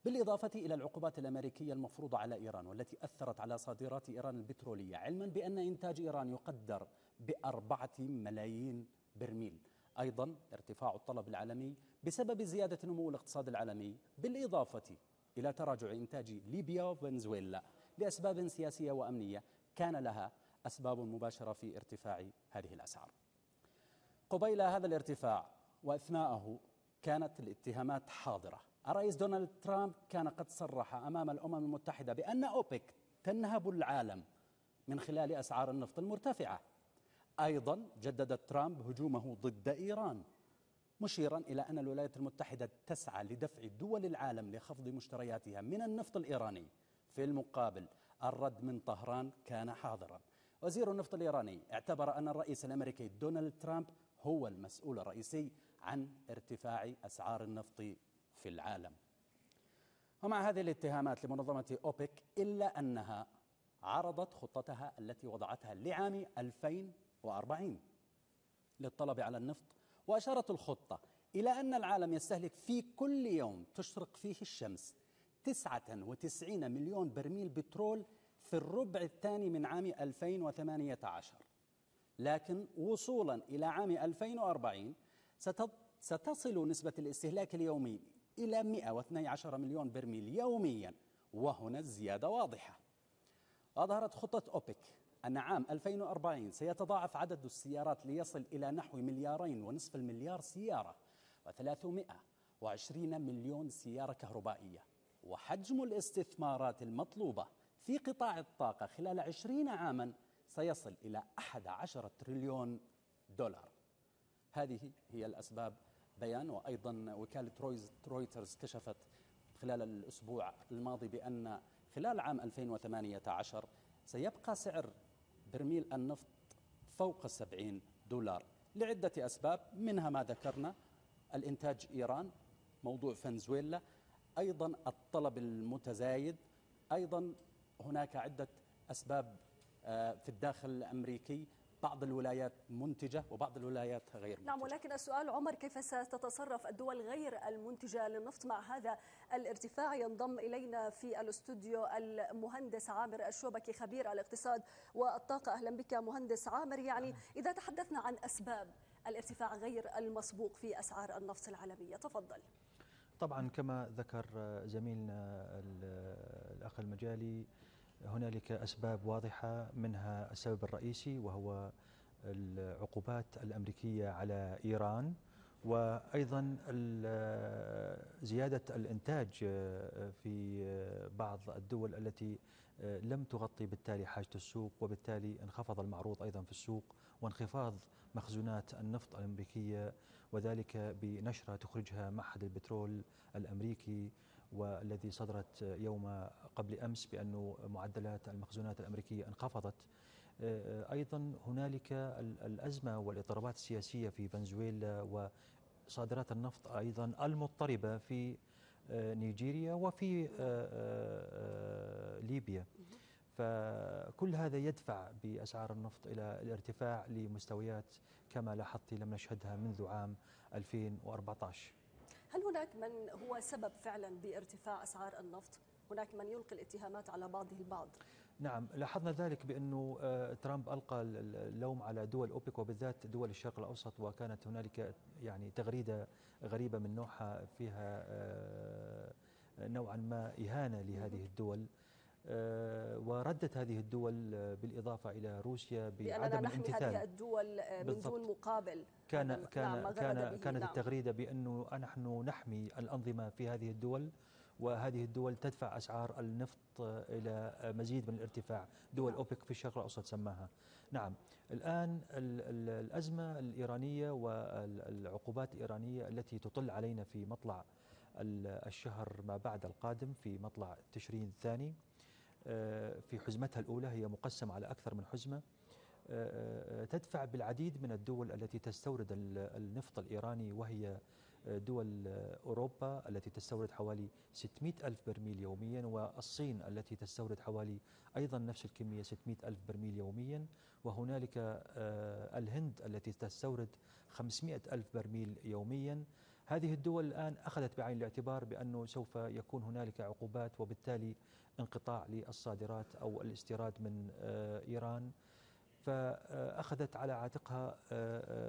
بالإضافة إلى العقوبات الأمريكية المفروضة على إيران والتي أثرت على صادرات إيران البترولية علما بأن إنتاج إيران يقدر بأربعة ملايين برميل. أيضا ارتفاع الطلب العالمي بسبب زيادة نمو الاقتصاد العالمي بالإضافة إلى تراجع إنتاج ليبيا وفنزويلا لأسباب سياسية وأمنية كان لها أسباب مباشرة في ارتفاع هذه الأسعار. قبيل هذا الارتفاع وأثناءه كانت الاتهامات حاضرة. الرئيس دونالد ترامب كان قد صرح أمام الأمم المتحدة بأن أوبك تنهب العالم من خلال أسعار النفط المرتفعة. أيضا جدد ترامب هجومه ضد إيران مشيرا إلى أن الولايات المتحدة تسعى لدفع دول العالم لخفض مشترياتها من النفط الإيراني. في المقابل الرد من طهران كان حاضرا. وزير النفط الإيراني اعتبر أن الرئيس الأمريكي دونالد ترامب هو المسؤول الرئيسي عن ارتفاع أسعار النفط في العالم. ومع هذه الاتهامات لمنظمة أوبك إلا أنها عرضت خطتها التي وضعتها لعام 2040 للطلب على النفط وأشارت الخطة إلى أن العالم يستهلك في كل يوم تشرق فيه الشمس 99 مليون برميل بترول في الربع الثاني من عام 2018 لكن وصولا إلى عام 2040 ستصل نسبة الاستهلاك اليومي إلى 112 مليون برميل يوميا وهنا الزيادة واضحة. أظهرت خطة أوبك أن عام 2040 سيتضاعف عدد السيارات ليصل إلى نحو مليارين ونصف المليار سيارة و320 مليون سيارة كهربائية. وحجم الاستثمارات المطلوبة في قطاع الطاقة خلال عشرين عاما سيصل إلى أحد عشر تريليون دولار. هذه هي الأسباب بيان. وأيضا وكالة رويترز كشفت خلال الأسبوع الماضي بأن خلال عام 2018 سيبقى سعر برميل النفط فوق 70 دولار. لعدة أسباب منها ما ذكرنا الإنتاج إيران موضوع فنزويلا أيضا الطلب المتزايد أيضا هناك عدة أسباب آه، في الداخل الأمريكي. بعض الولايات منتجة وبعض الولايات غير منتجة. نعم ولكن السؤال عمر كيف ستتصرف الدول غير المنتجة للنفط مع هذا الارتفاع؟ ينضم إلينا في الاستوديو المهندس عامر الشوبكي خبير الاقتصاد والطاقة. أهلا بك مهندس عامر. يعني إذا تحدثنا عن أسباب الارتفاع غير المسبوق في أسعار النفط العالمية تفضل. طبعا كما ذكر زميلنا الأخ المجالي هنالك أسباب واضحة منها السبب الرئيسي وهو العقوبات الأمريكية على إيران وأيضا زيادة الإنتاج في بعض الدول التي لم تغطي بالتالي حاجة السوق وبالتالي انخفض المعروض أيضا في السوق وانخفاض مخزونات النفط الأمريكية وذلك بنشرة تخرجها معهد البترول الأمريكي والذي صدرت يوم قبل أمس بأن معدلات المخزونات الأمريكية انخفضت. أيضا هنالك الأزمة والاضطرابات السياسية في فنزويلا وصادرات النفط أيضا المضطربة في نيجيريا وفي ليبيا. فكل هذا يدفع بأسعار النفط إلى الارتفاع لمستويات كما لاحظت لم نشهدها منذ عام 2014 هل هناك من هو سبب فعلا بارتفاع أسعار النفط؟ هناك من يلقي الاتهامات على بعضه البعض نعم لاحظنا ذلك بأنه ترامب ألقى اللوم على دول أوبك وبالذات دول الشرق الأوسط وكانت هنالك يعني تغريدة غريبة من نوعها فيها نوعا ما إهانة لهذه الدول وردت هذه الدول بالإضافة إلى روسيا بعدم الامتثال هذه الدول من دون مقابل. كان كان نعم كان كانت نعم التغريدة بأنه نحن نحمي الأنظمة في هذه الدول وهذه الدول تدفع أسعار النفط إلى مزيد من الارتفاع. دول نعم. أوبك في الشرق الأوسط سماها. نعم. الآن الأزمة الإيرانية والعقوبات الإيرانية التي تطل علينا في مطلع الشهر ما بعد القادم في مطلع تشرين الثاني في حزمتها الأولى هي مقسمة على أكثر من حزمة تدفع بالعديد من الدول التي تستورد النفط الإيراني وهي دول أوروبا التي تستورد حوالي 600 ألف برميل يوميا والصين التي تستورد حوالي أيضا نفس الكمية 600 ألف برميل يوميا وهنالك الهند التي تستورد 500 ألف برميل يوميا هذه الدول الآن أخذت بعين الاعتبار بأنه سوف يكون هنالك عقوبات وبالتالي انقطاع للصادرات أو الاستيراد من إيران. فأخذت على عاتقها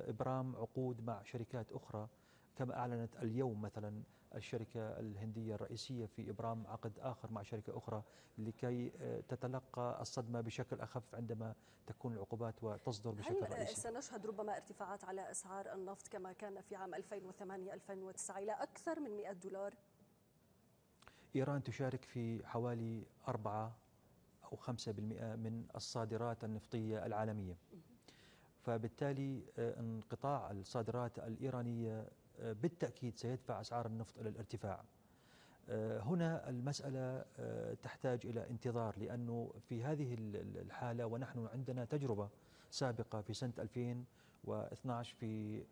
إبرام عقود مع شركات أخرى كما أعلنت اليوم مثلا الشركة الهندية الرئيسية في إبرام عقد آخر مع شركة أخرى لكي تتلقى الصدمة بشكل أخف عندما تكون العقوبات وتصدر بشكل هل رئيسي. سنشهد ربما ارتفاعات على أسعار النفط كما كان في عام 2008-2009 إلى أكثر من 100 دولار؟ إيران تشارك في حوالي 4 أو 5% من الصادرات النفطية العالمية. فبالتالي انقطاع الصادرات الإيرانية بالتأكيد سيدفع أسعار النفط إلى الارتفاع. هنا المسألة تحتاج إلى انتظار لأنه في هذه الحالة ونحن عندنا تجربة سابقة في سنة 2012 في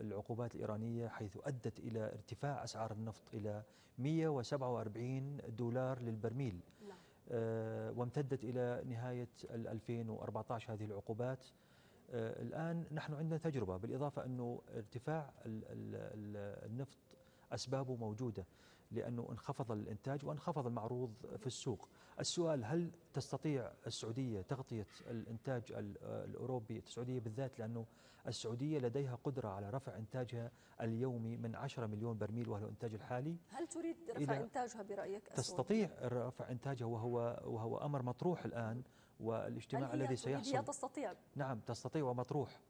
العقوبات الإيرانية حيث أدت إلى ارتفاع أسعار النفط إلى 147 دولار للبرميل. نعم. وامتدت إلى نهاية 2014 هذه العقوبات. الآن نحن عندنا تجربة بالإضافة أنه ارتفاع النفط أسبابه موجودة لأنه انخفض الإنتاج وانخفض المعروض في السوق. السؤال هل تستطيع السعودية تغطية الإنتاج الأوروبي السعودية بالذات؟ لأنه السعودية لديها قدرة على رفع إنتاجها اليومي من 10 مليون برميل وهو الإنتاج الحالي. هل تريد رفع إنتاجها برأيك تستطيع رفع إنتاجها وهو, وهو أمر مطروح الآن والإجتماع الذي سيحصل هي تستطيع؟ نعم تستطيع ومطروح.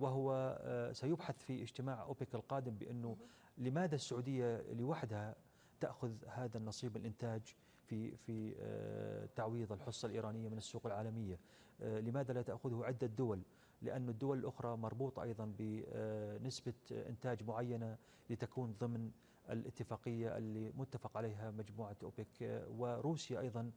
وهو سيبحث في اجتماع أوبك القادم بأنه لماذا السعودية لوحدها تأخذ هذا النصيب الإنتاج في في تعويض الحصة الإيرانية من السوق العالمية؟ لماذا لا تأخذه عدة دول؟ لأن الدول الأخرى مربوطة أيضا بنسبة إنتاج معينة لتكون ضمن الاتفاقية اللي متفق عليها مجموعة أوبك وروسيا أيضا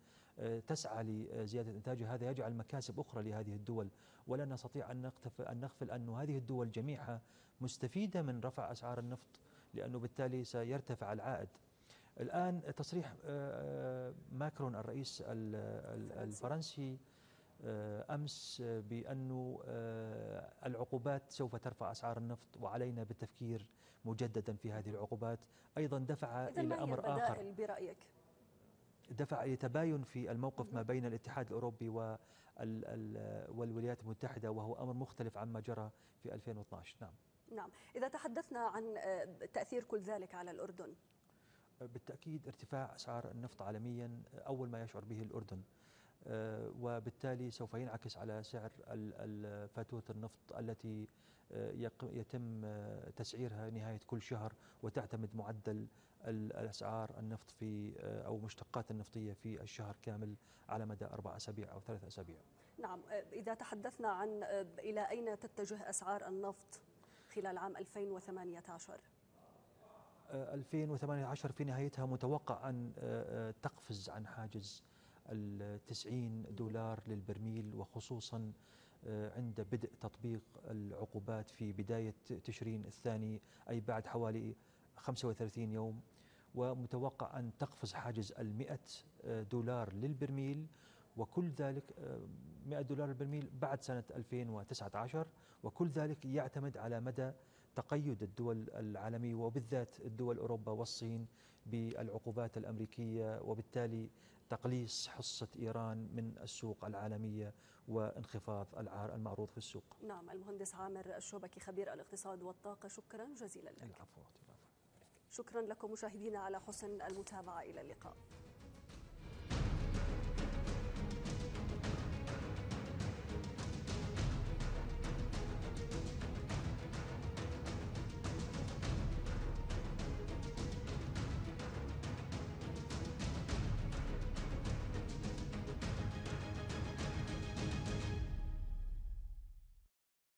تسعى لزيادة إنتاجها هذا يجعل مكاسب أخرى لهذه الدول. ولا نستطيع أن أن نغفل أن هذه الدول جميعها مستفيدة من رفع أسعار النفط لأنه بالتالي سيرتفع العائد. الآن تصريح ماكرون الرئيس الفرنسي أمس بأن العقوبات سوف ترفع أسعار النفط وعلينا بالتفكير مجددا في هذه العقوبات. أيضا دفع إلى أمر آخر. برأيك؟ دفع إلى تباين في الموقف ما بين الاتحاد الأوروبي والولايات المتحدة وهو أمر مختلف عما جرى في 2012 نعم. نعم. إذا تحدثنا عن تأثير كل ذلك على الأردن. بالتأكيد ارتفاع أسعار النفط عالميا أول ما يشعر به الأردن. وبالتالي سوف ينعكس على سعر فاتورة النفط التي يتم تسعيرها نهاية كل شهر وتعتمد معدل الأسعار النفط في أو مشتقات النفطية في الشهر كامل على مدى أربع أسابيع أو ثلاث أسابيع. نعم إذا تحدثنا عن إلى أين تتجه أسعار النفط خلال عام 2018 2018 في نهايتها متوقع أن تقفز عن حاجز التسعين دولار للبرميل وخصوصا عند بدء تطبيق العقوبات في بداية تشرين الثاني أي بعد حوالي 35 يوم. ومتوقع أن تقفز حاجز المئة دولار للبرميل. وكل ذلك 100 دولار للبرميل بعد سنة 2019 وكل ذلك يعتمد على مدى تقيد الدول العالمية وبالذات الدول أوروبا والصين بالعقوبات الأمريكية. وبالتالي تقليص حصة إيران من السوق العالمية وانخفاض العار المعروض في السوق. نعم المهندس عامر الشوبكي خبير الاقتصاد والطاقة شكرا جزيلا لك. العفو شكرا لكم مشاهدينا على حسن المتابعة إلى اللقاء.